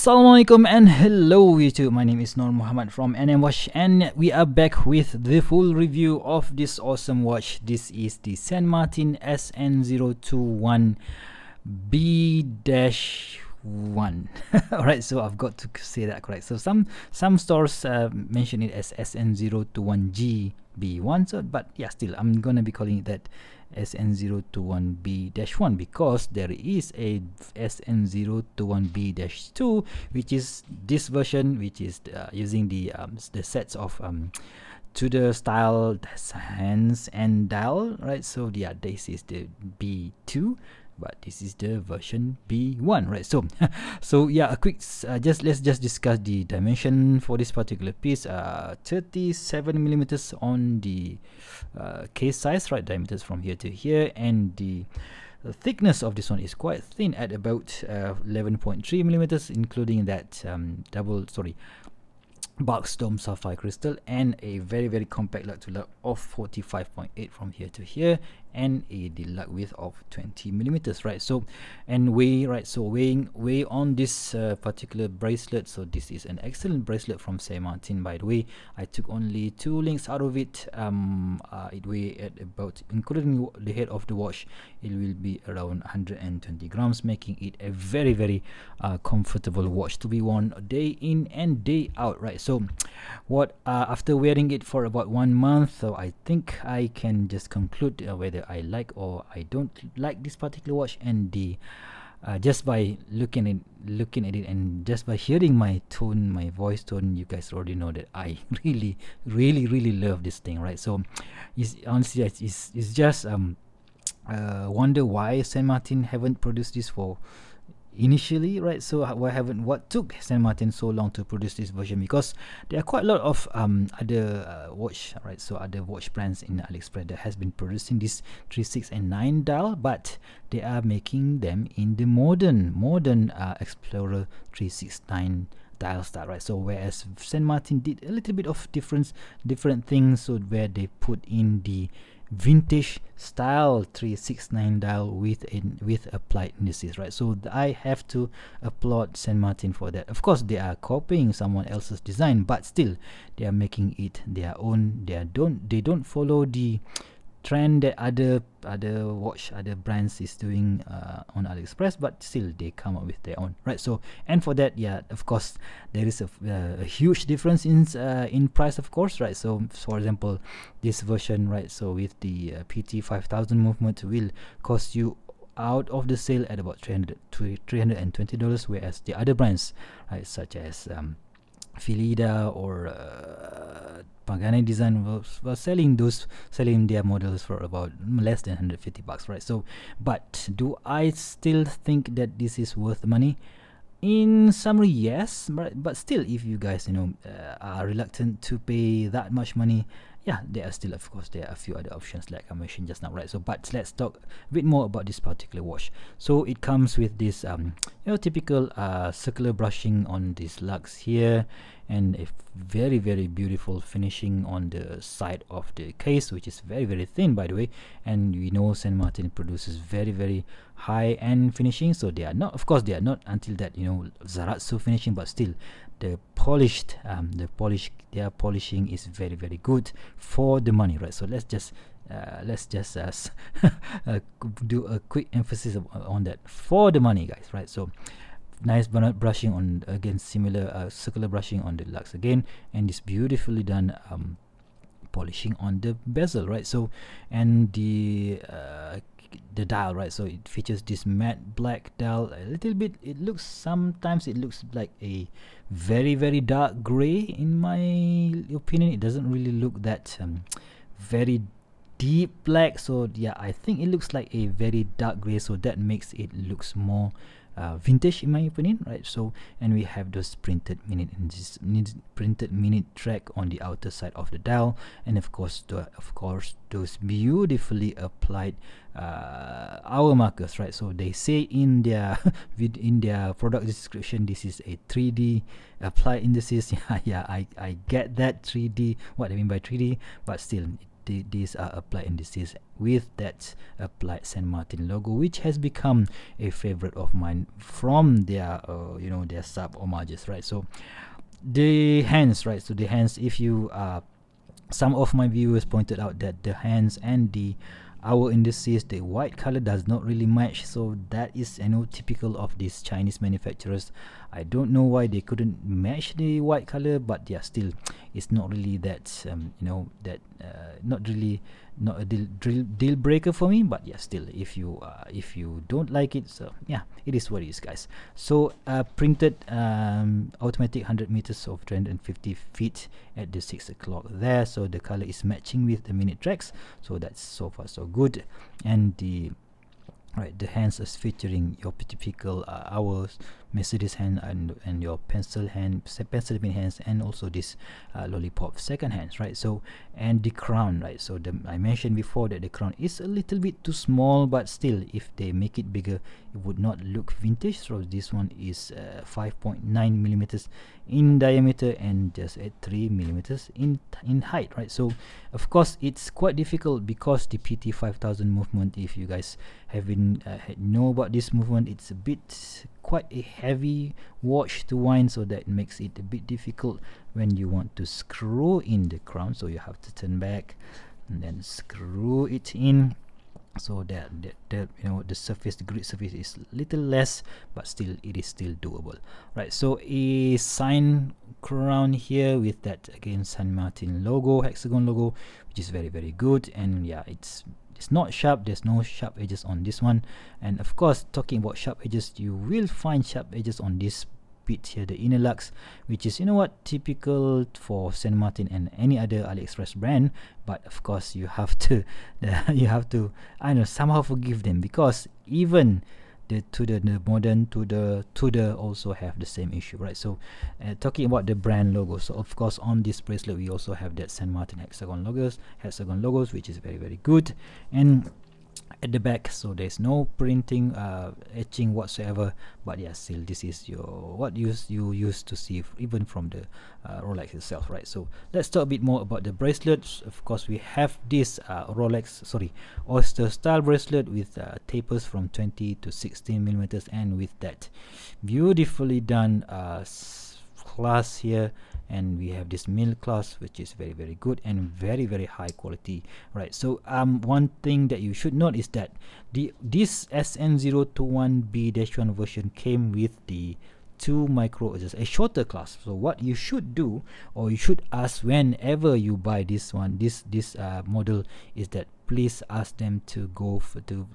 Assalamualaikum and hello YouTube. My name is Nur Muhammad from NM Watch and we are back with the full review of this awesome watch. This is the San Martin SN021B-1. Alright, so I've got to say that correct. So some some stores uh, mention it as SN021G B1 so but yeah still I'm gonna be calling it that SN021B-1 because there is a SN021B-2 which is this version which is uh, using the um, the sets of um, Tudor style hands and dial right? So yeah this is the B2 but this is the version b1 right? So so yeah a quick uh, just let's just discuss the dimension for this particular piece. Uh 37 millimeters on the uh, case size right? Diameters from here to here. And the the thickness of this one is quite thin at about uh, 11.3 millimeters including that um, double sorry Buckstorm sapphire crystal and a very very compact lug to lug of 45.8 from here to here and a lug width of 20 millimeters right? So and weigh right? So weighing weigh on this uh, particular bracelet. So this is an excellent bracelet from Saint Martin by the way. I took only two links out of it. Um uh, it weigh at about including the head of the watch it will be around 120 grams making it a very very uh, comfortable watch to be worn day in and day out right? So what uh, after wearing it for about one month so I think I can just conclude uh, whether I like or I don't like this particular watch and the uh, just by looking at looking at it and just by hearing my tone my voice tone you guys already know that I really really really love this thing right? So it's honestly it's, it's, just um uh, wonder why Saint Martin haven't produced this for initially right so why haven't what took Saint Martin so long to produce this version? Because there are quite a lot of um, other uh, watch right so other watch brands in AliExpress that has been producing this 3, 6 and 9 dial but they are making them in the modern modern uh, Explorer 369 dial style right? So whereas Saint Martin did a little bit of difference different things so where they put in the vintage style 369 dial with in with applied indices right? So i have to applaud saint martin for that. Of course they are copying someone else's design but still they are making it their own. They don't they don't follow the trend that other other watch other brands is doing uh, on AliExpress but still they come up with their own right? So and for that yeah of course there is a, uh, a huge difference in uh, in price of course right? So for example this version right? So with the uh, PT 5000 movement will cost you out of the sale at about 300 to 320 dollars whereas the other brands right? Such as um, Phylida or uh, Pagani Design was, was selling those selling their models for about less than 150 bucks right? So but do I still think that this is worth the money? In summary yes but, but still if you guys you know uh, are reluctant to pay that much money yeah there are still of course there are a few other options like i mentioned just now right? So but let's talk a bit more about this particular watch. So it comes with this um you know typical uh circular brushing on these lugs here and a very very beautiful finishing on the side of the case which is very very thin by the way. And we know Saint Martin produces very very high end finishing so they are not of course they are not until that you know Zaratsu finishing but still the polished um, the polish their polishing is very very good for the money right? So let's just uh, let's just uh, uh, do a quick emphasis on that for the money guys right? So nice brushing on again similar uh, circular brushing on the lugs again and this beautifully done um, polishing on the bezel right? So and the uh, the dial right? So it features this matte black dial. A little bit it looks sometimes it looks like a very very dark gray in my opinion. It doesn't really look that um, very deep black. So yeah i think it looks like a very dark gray. So that makes it looks more uh, vintage in my opinion right? So and we have those printed minute and this printed minute track on the outer side of the dial. And of course the, of course those beautifully applied uh, hour markers right? So they say in their in their product description this is a 3d applied indices. Yeah yeah i i get that 3d what i mean by 3d but still the, these are applied indices with that applied San Martin logo which has become a favorite of mine from their uh, you know their sub homages right? So the hands right? So the hands if you uh some of my viewers pointed out that the hands and the hour indices the white color does not really match. So that is you know typical of these chinese manufacturers i don't know why they couldn't match the white color but yeah still it's not really that um, you know that uh, not really not a deal, deal deal breaker for me but yeah still if you uh, if you don't like it so yeah it is what it is guys. So uh, printed um, automatic 100 meters of 350 feet at the 6 o'clock there. So the color is matching with the minute tracks. So that's so far so good. And the right the hands is featuring your typical uh, hours Mercedes hand and and your pencil hand pencil pin hands and also this uh, lollipop second hands right? So and the crown right? So the I mentioned before that the crown is a little bit too small but still if they make it bigger it would not look vintage. So this one is uh, 5.9 millimeters in diameter and just at 3 millimeters in in height right? So of course it's quite difficult because the PT 5000 movement if you guys haven't uh, know about this movement it's a bit quite a heavy watch to wind so that makes it a bit difficult when you want to screw in the crown. So you have to turn back and then screw it in so that, that, that you know the surface the grid surface is little less but still it is still doable. Right so a sign crown here with that again San Martin logo hexagon logo which is very very good. And yeah it's it's not sharp there's no sharp edges on this one. And of course talking about sharp edges you will find sharp edges on this bit here the inner lux which is you know what typical for Saint Martin and any other AliExpress brand. But of course you have to you have to I know somehow forgive them. Because even the to the, the modern to the Tudor also have the same issue right? So uh, talking about the brand logo so of course on this bracelet we also have that Saint Martin hexagon logos hexagon logos which is very very good. And at the back so there's no printing uh, etching whatsoever. But yeah still this is your what you you used to see even from the uh, Rolex itself right? So let's talk a bit more about the bracelets. Of course we have this uh, Rolex sorry oyster style bracelet with uh, tapers from 20 to 16 millimeters and with that beautifully done uh, class here and we have this mill class which is very very good and very very high quality right? So um one thing that you should note is that the this SN021B-1 version came with the two micro just a shorter class. So what you should do or you should ask whenever you buy this one this this uh, model is that please ask them to go for to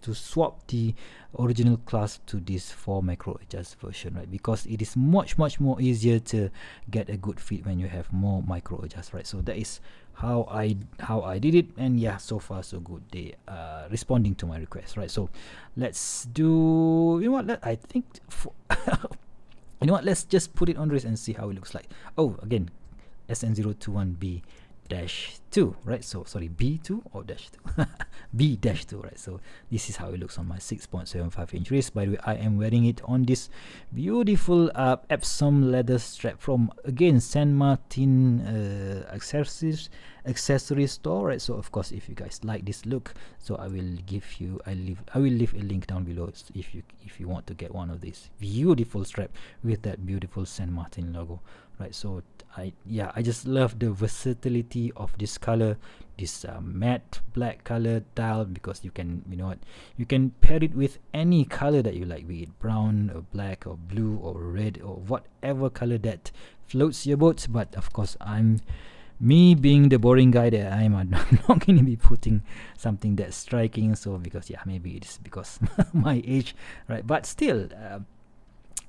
to swap the original class to this 4 micro adjust version right? Because it is much much more easier to get a good fit when you have more micro adjust right? So that is how I how I did it and yeah so far so good. They uh responding to my request right? So let's do you know what? I think you know what? Let's just put it on wrist and see how it looks like. Oh again SN021B dash 2 right? So sorry b2 or dash 2 b dash 2 right? So this is how it looks on my 6.75 inch wrist by the way i am wearing it on this beautiful uh, epsom leather strap from again san martin uh, accessories accessory store right? So of course if you guys like this look so i will give you i leave i will leave a link down below if you if you want to get one of these beautiful strap with that beautiful san martin logo right so I yeah I just love the versatility of this color this uh, matte black color tile because you can you know what you can pair it with any color that you like be it brown or black or blue or red or whatever color that floats your boat but of course I'm me being the boring guy that I am I'm not going to be putting something that's striking so because yeah maybe it's because my age right? But still uh,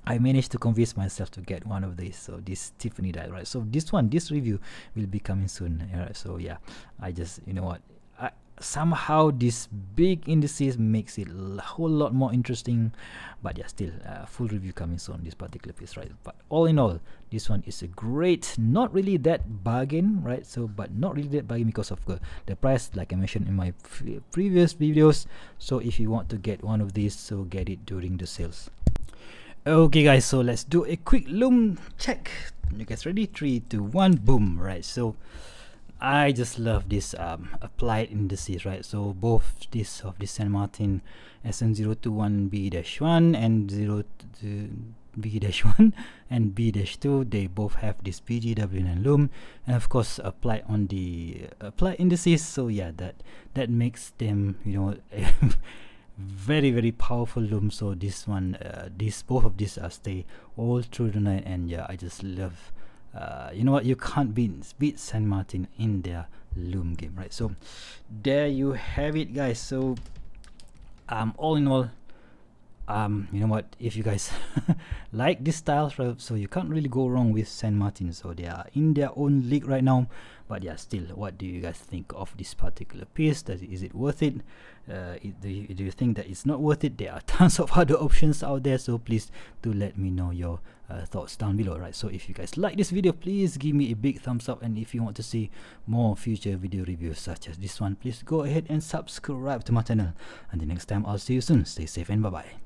I managed to convince myself to get one of these. So this Tiffany dial, right? So this one, this review will be coming soon. Right? So yeah, I just you know what, I, somehow this big indices makes it a whole lot more interesting. But yeah, still uh, full review coming soon on this particular piece, right? But all in all, this one is a great, not really that bargain, right? So but not really that bargain because of the price, like I mentioned in my previous videos. So if you want to get one of these, so get it during the sales. Okay guys, so let's do a quick lume check. You guys ready? Three, two, one, boom. Right, so I just love this um, applied indices, right? So both this of the San Martin SN021B-1 and 0 B-1 and B-2 they both have this PGW and lume, and of course applied on the applied indices so yeah that that makes them you know very very powerful lume so this one uh, this both of these are stay all through the night. And yeah I just love uh, you know what? You can't beat beat San Martin in their lume game right? So there you have it guys. So um all in all um you know what? If you guys like this style so you can't really go wrong with San Martin. So they are in their own league right now but yeah still what do you guys think of this particular piece? Does it, is it worth it? Uh, do, you, do you think that it's not worth it? There are tons of other options out there so please do let me know your uh, thoughts down below right? So if you guys like this video please give me a big thumbs up and if you want to see more future video reviews such as this one please go ahead and subscribe to my channel. And the next time i'll see you soon. Stay safe and bye bye